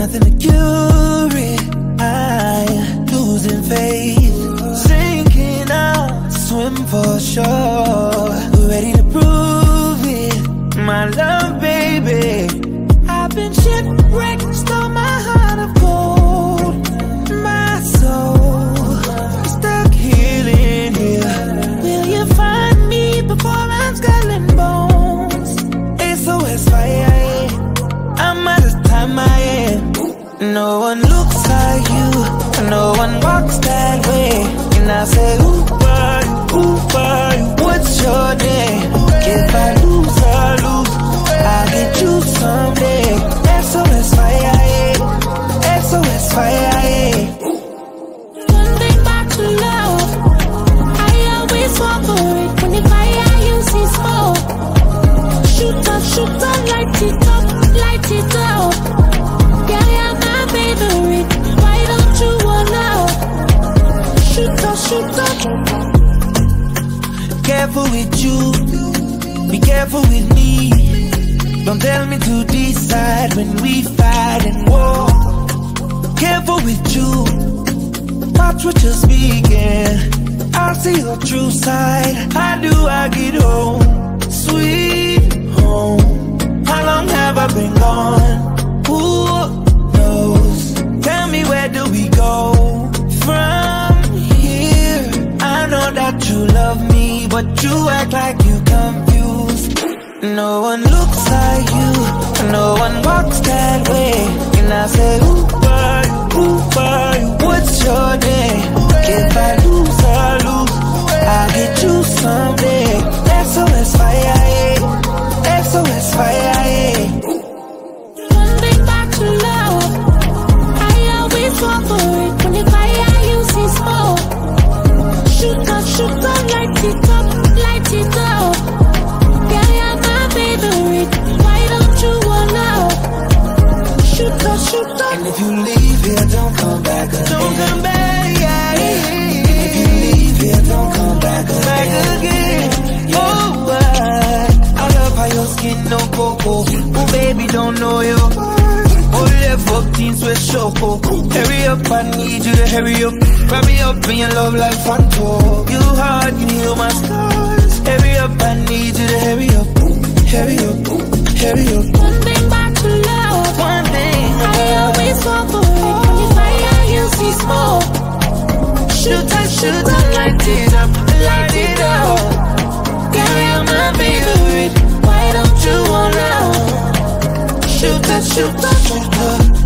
nothing to cure it. I losing faith, sinking out, swim for sure. Ready to prove it, my love, baby. I've been shipwrecked, No one looks like you, no one walks that way. And I say, Ooh, why, ooh, why, what's your name? If I lose, I lose, I'll get you someday. SOS fire, SOS fire. One thing to love. I always for it. When the fire smoke. Shoot up, shoot up, light it with you, be careful with me. Don't tell me to decide when we fight and war. Careful with you, watch what you're speaking. I see your true side. How do I get home? Sweet home. How long have I been gone? Who knows? Tell me where do we go from here? I know that you love me, but you act like you confused. No one looks like you, no one walks that way. And I say, Ooh, why, ooh, why, what's your name? If I lose, I lose, I'll get you someday. SOS fire. SOS fire, yeah. Don't come back. If you leave here, don't come back again. Oh, I, I love how your skin no cocoa. Oh, baby, don't know. Oh, teens with. Hurry up, I need you to hurry up. Wrap me up in your love like heal my scars. Hurry up, I need you to hurry up. Hurry up, hurry up. One thing back to love. One thing. I always fall for it. You see smoke. Shoot up, shoot up, light it up, light it up. Girl, you're my favorite. Why don't you allow? Shoot up, shoot up, shoot up.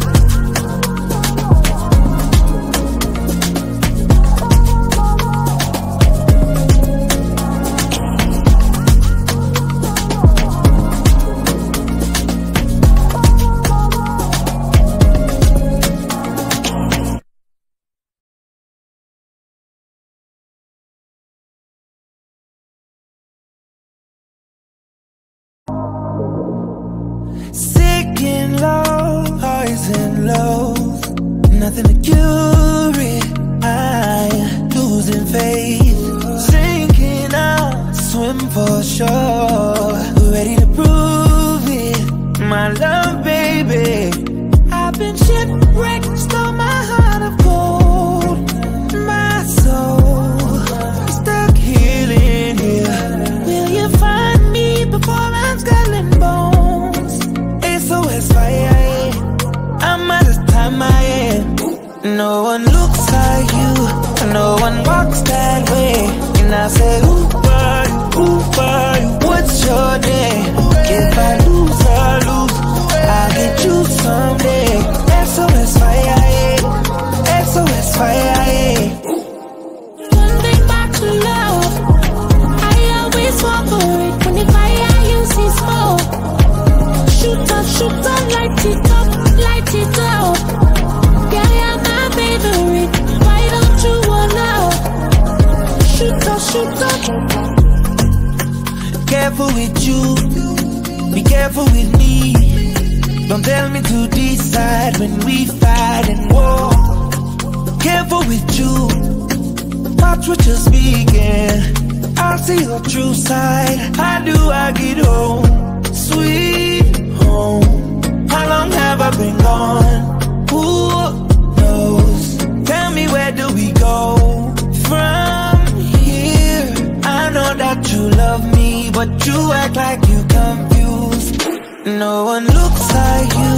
No one looks like you,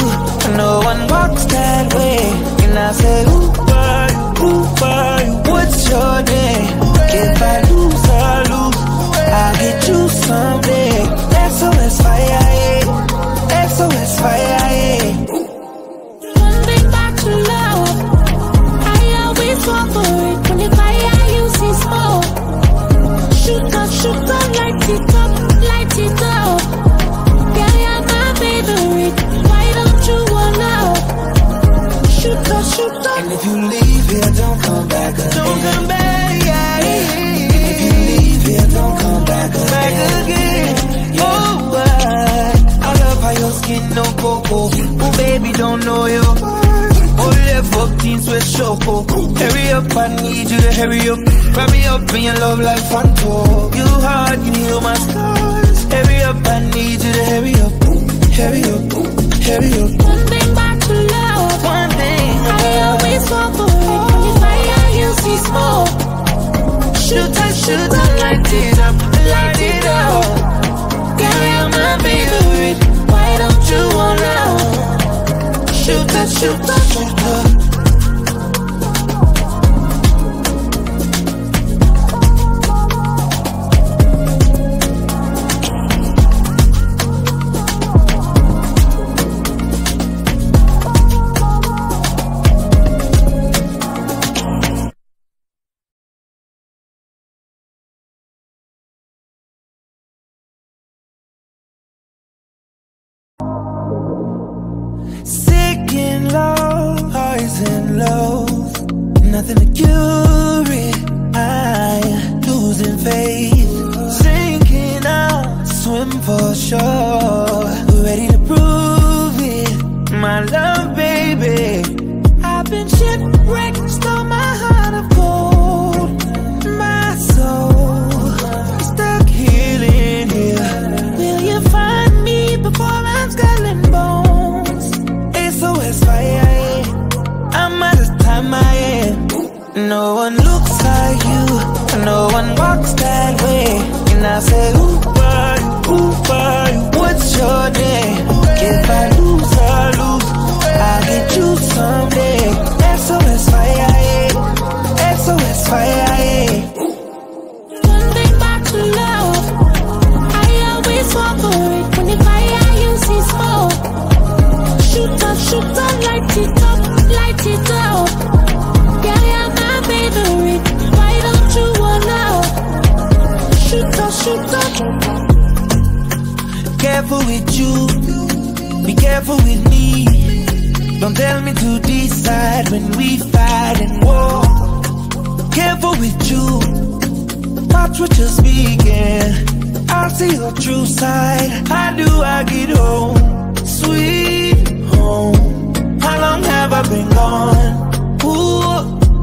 no one walks that way. And I say, who are you, who are you, what's your name? If I lose, I lose, I'll get you someday. SOS fire. SOS fire, you leave here, don't come back again. Don't come back, yeah. And if you leave here, don't come back again. Back again. Oh, I, I love how your skin no cocoa. Oh, baby, don't know you. Oh, left up teens with choco. Hurry up, I need you to hurry up. Wrap me up in your love like Fanto. You hard, you heal my scars. Hurry up, I need you to hurry up. Hurry up, hurry up. Running back And I Careful with you, be careful with me. Don't tell me to decide when we fight and war. Careful with you, watch what you're speaking. I see your true side. How do I get home? Sweet home. How long have I been gone? Who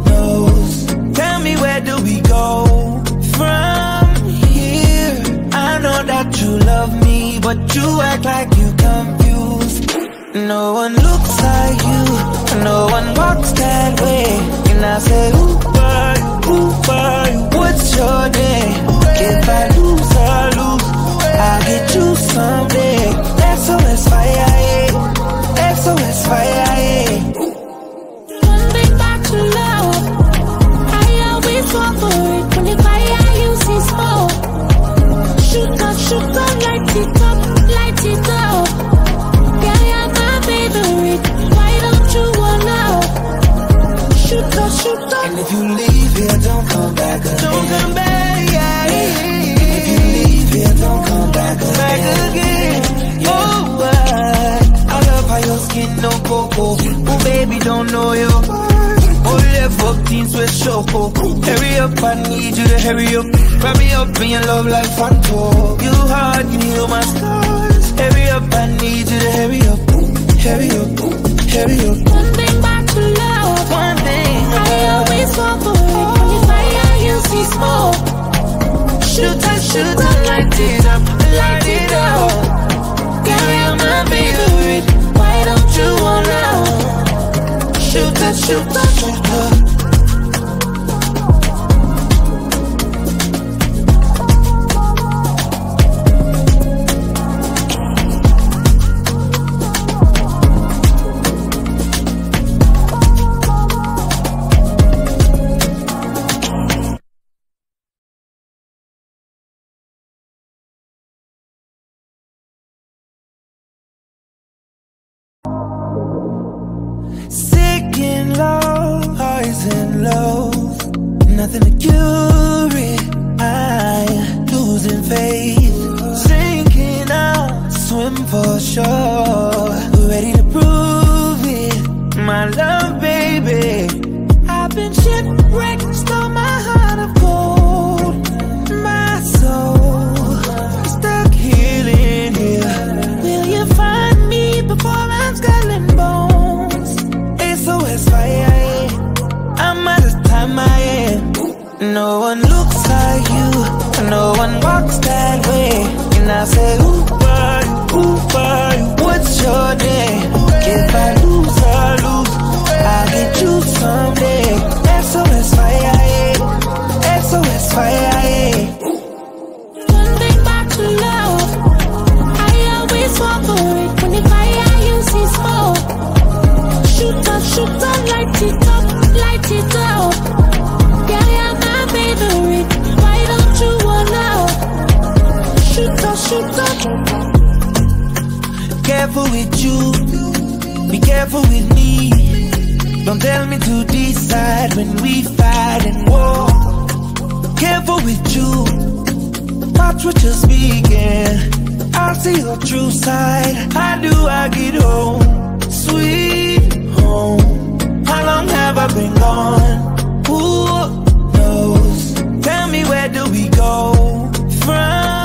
knows? Tell me where do we go from here? I know that you love me, but you act like you confused. No one looks like you, no one walks that way. And I say, who are you, who are you, what's your name? If I lose, I lose, I'll get you someday. SOS fire, yeah. SOS fire, yeah. Running back to love. I always fall for it. When the fire you see smoke. Shoot up, shoot up, Shoot up, shoot. And if you leave here, don't come back again. Don't come back, yeah. And if you leave here, don't come back again. Back again. Oh, I, I love how your skin no cocoa. Oh, baby, don't know you. Oh, left up teens with choco. Hurry up, I need you to hurry up. Wrap me up in your love like Fanto. You hard, you heal my scars. Hurry up, I need you to hurry up. Hurry up, hurry up. I always fall for it. Fire you see smoke. Shoot shoot light it up, light it up. My favorite. Why don't you want out? Shoot shoot shoot. Lows, nothing to cure it. I losing faith, sinking out, swim for sure. Ready to prove it, my love, No one looks like you, no one walks that way. And I boy, ooh, boy, what's your name? If I lose, I lose. I'll get you someday. SOS fire, yeah. SOS fire, yeah. Running back to love. I always for it. When the fire you see smoke. Shoot up, shoot up, light it up, light it up. Careful with you, be careful with me. Don't tell me to decide when we fight and war. Careful with you, watch what you're speaking. I see your true side. How do I get home? Sweet home. How long have I been gone? Who knows? Tell me where do we go from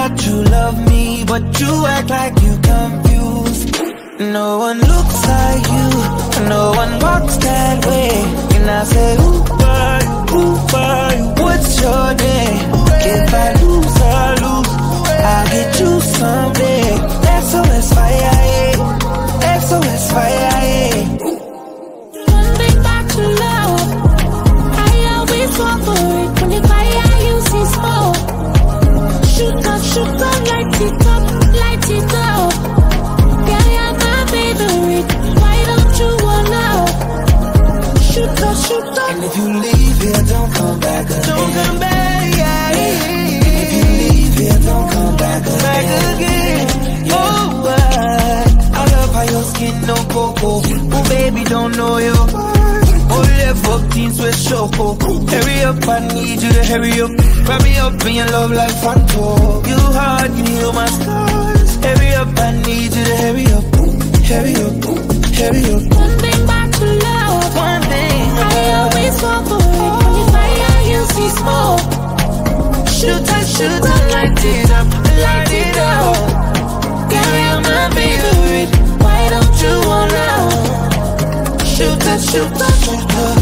that you love me, but you act like you confused. No one looks like you, no one walks that way. And I say, Ooh, boy, ooh, boy, what's your name? If I lose, I lose. I'll get you someday. SOS fire, yeah. SOS fire, yeah. Hurry up. Wrap me up in your love like Fanto. You hard, you heal my scars. Hurry up, I need you to hurry up. Hurry up, hurry up. Running back to love. One thing I always fall for it. When the fire you see smoke. Shoot up, shoot up, light it up, light it up. Girl, you're my favorite. Why don't you allow? Shoot up, shoot up, shoot up.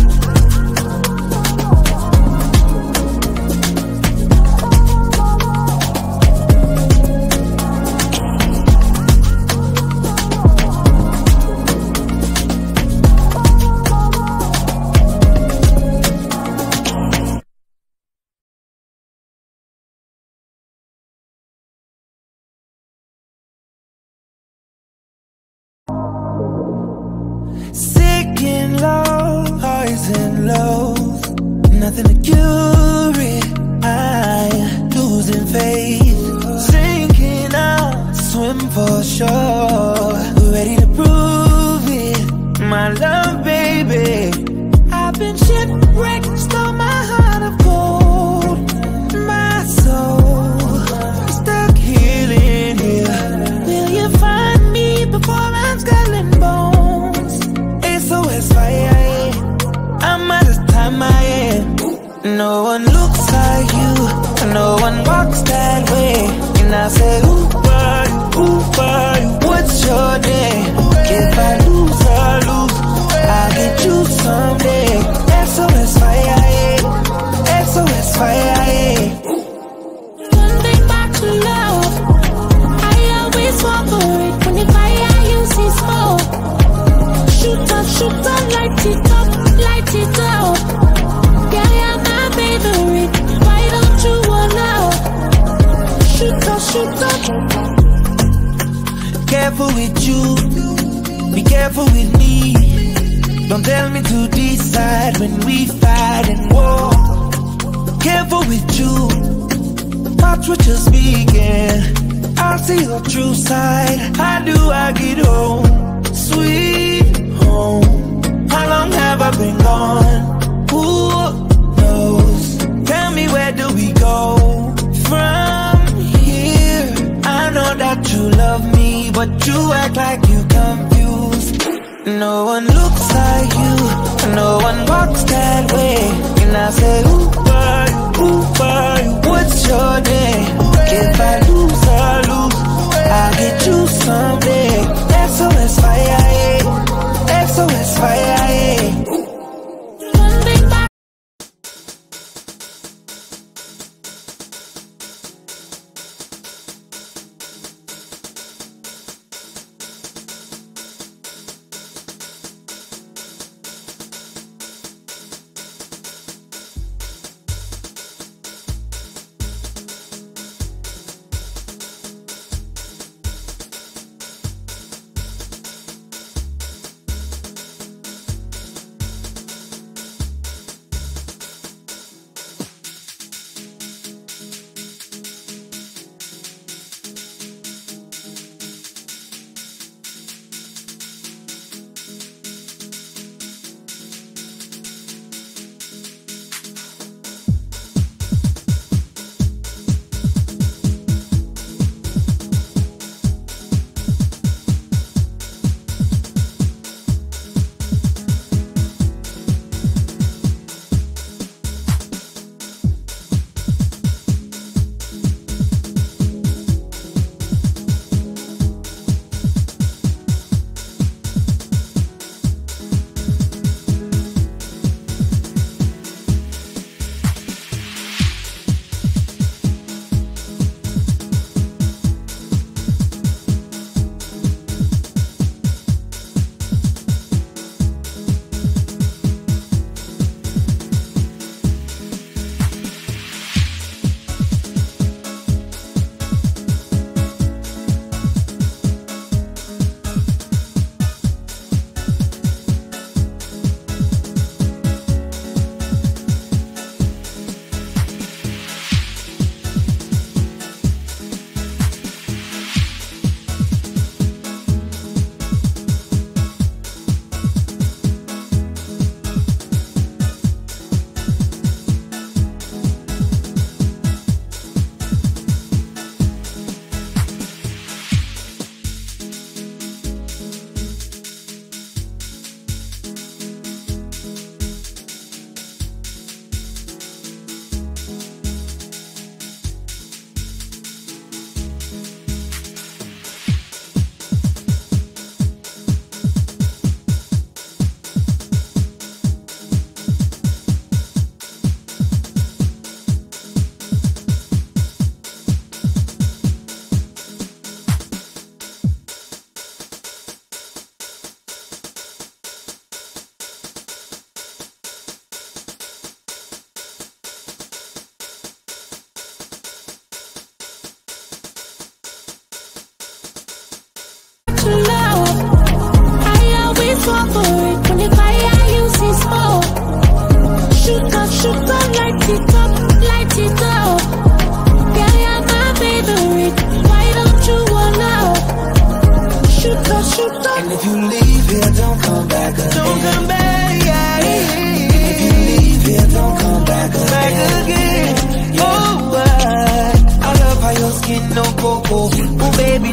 Sure. Ready to prove it, my love, baby. I've been shipwrecked, stole my heart of gold, my soul stuck healing here. Will you find me before I'm skull and bones? SOS fire. I'm at the time I am. No one looks like you, no one walks that way. And I say, Ooh, No one looks like you, no one walks that way. And I say, Who are you? Who are you? What's your name? If I lose, I lose. I'll get you someday. SOS fire, yeah. SOS fire,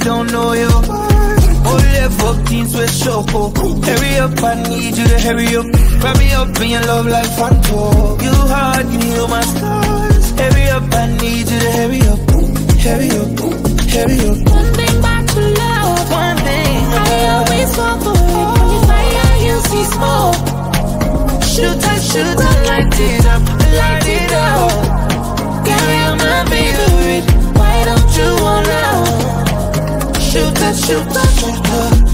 don't know you. Oh, up things with choco. Hurry up, I need you to hurry up. Wrap me up in your love like Fanto. You hard, you heal my scars. Hurry up, I need you to hurry up. Hurry up, hurry up. One thing back to love. One thing I always fall for it when the fire you see smoke. Shoot up, shoot up, light it up, light it up. Girl, you're my favorite. Why don't you allow? Up, shoot up, shoot up. Sick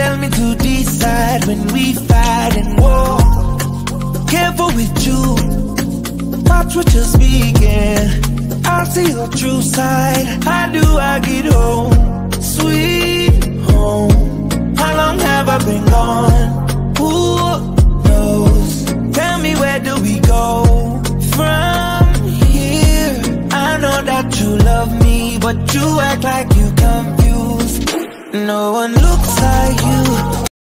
tell me to decide when we fight and war. Careful with you, watch what you're speaking. I see your true side. How do I get home, sweet home? How long have I been gone? Who knows? Tell me where do we go from here? I know that you love me, but you act like you confused. No one looks like you.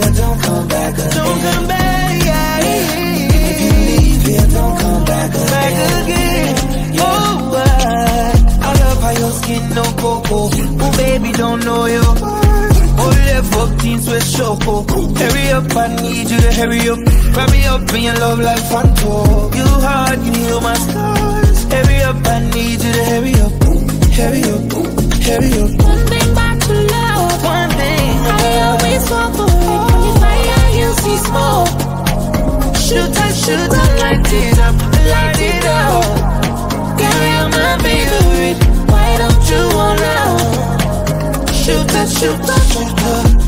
here, don't come back again. Don't come back, yeah. If you leave here, don't come back again. Back again. Oh, I love how your skin no cocoa. Oh, baby, don't know you. Only fuck teens with choco. Hurry up, I need you to hurry up. Wrap me up in your love like Fanto. You hard, you heal my scars. Hurry up, I need you to hurry up. Hurry up, hurry up. One thing back to love. One thing. I always want for see smoke. Shoot, I shoot, I light it up, light it up. Girl, you're my favorite. Why don't you allow? Shoot, I shoot, I shoot, I.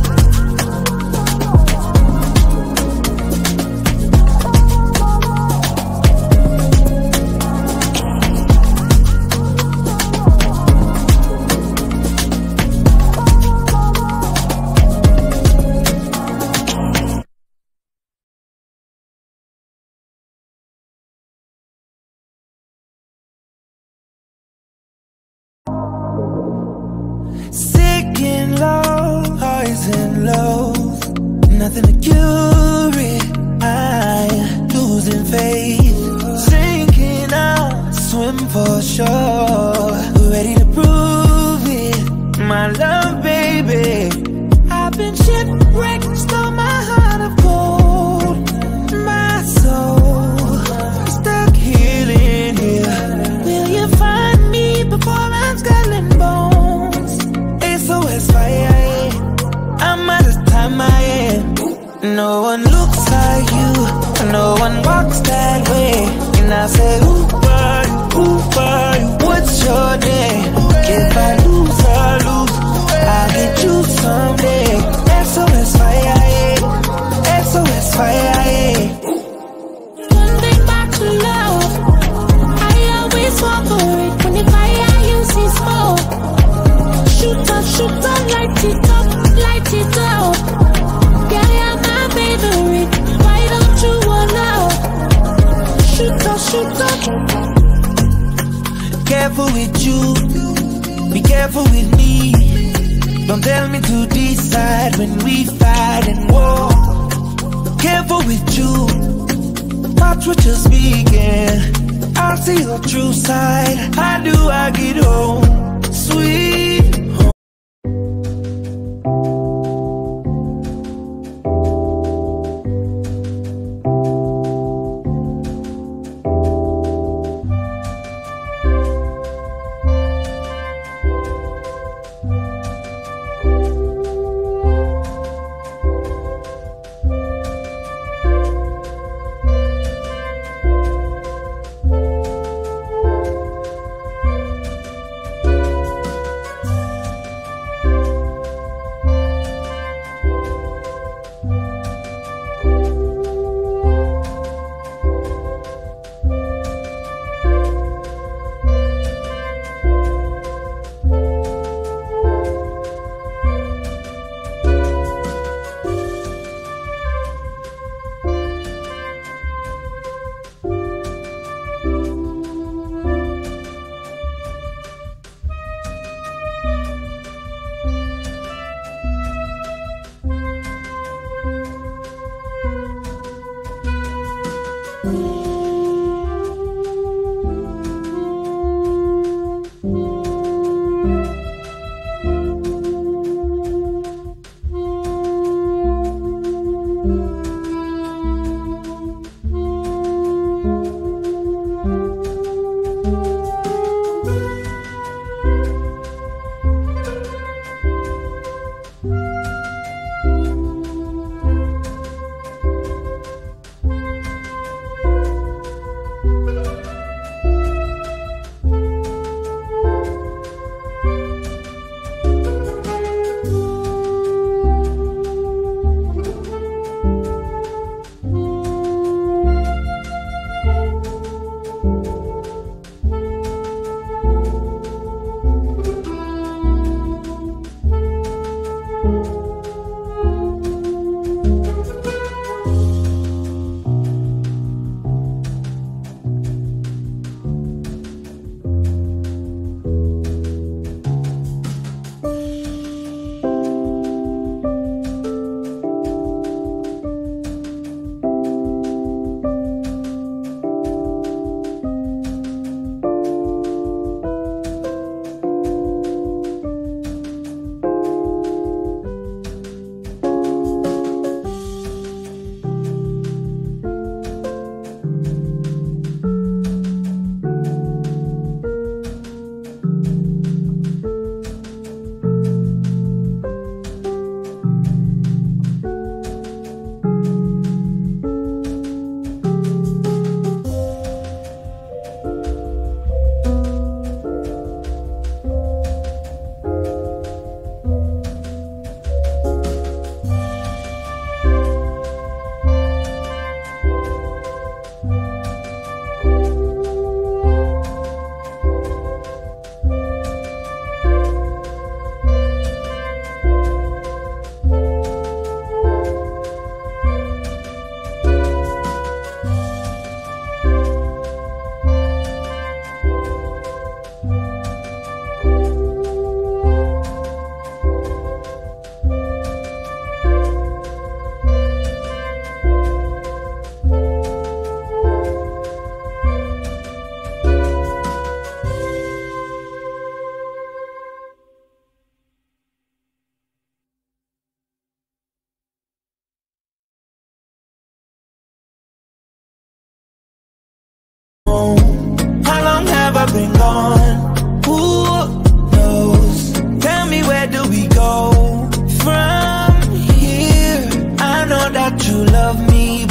Nothing to cure it. I losing faith. Sinking out, swim for sure. Ready to prove it. My love, baby. I've been shipwrecked, no one walks that way. And I say, Ooh, why, ooh, why, what's your name? If I lose, I lose, I'll get you someday. SOS fire. SOS fire, careful with me. Don't tell me to decide when we fight and war. Careful with you, watch what you're speaking. I see your true side. How do I get home, sweet?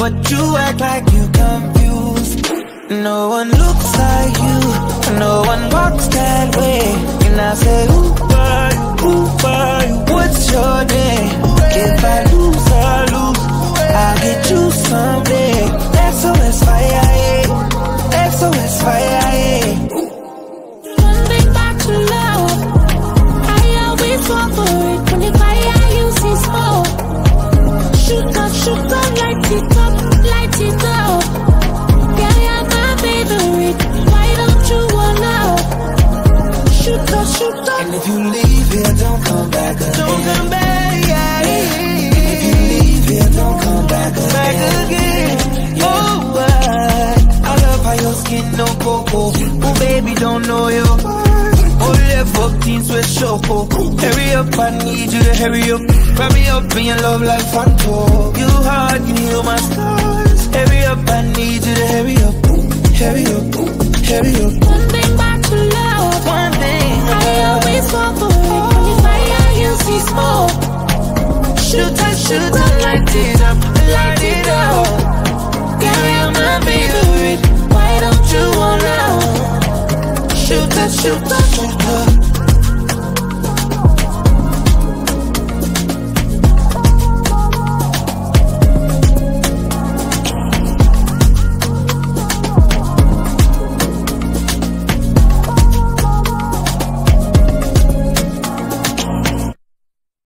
But you act like you confused. No one looks like you, no one walks that way. And I say, Who are you? Who are you? What's your name? If I lose, I lose. I'll get you someday. SOS fire, yeah. SOS fire, And if you leave here, don't come back again. Don't come back, yeah. If you leave here, don't come back again. Back again. Oh, I, I love how your skin no cocoa. Oh, baby, don't know you. Oh, left up teens with choco. Hurry up, I need you to hurry up. Wrap me up in your love like Fanto. You hard, you heal my scars. Hurry up, I need you to hurry up. Hurry up, hurry up. Running back fall for it. When the fire you see smoke. Shoot up, shoot light it up, light it up. Girl, you're my favorite. Why don't you? Shoot up, shoot up, shoot up.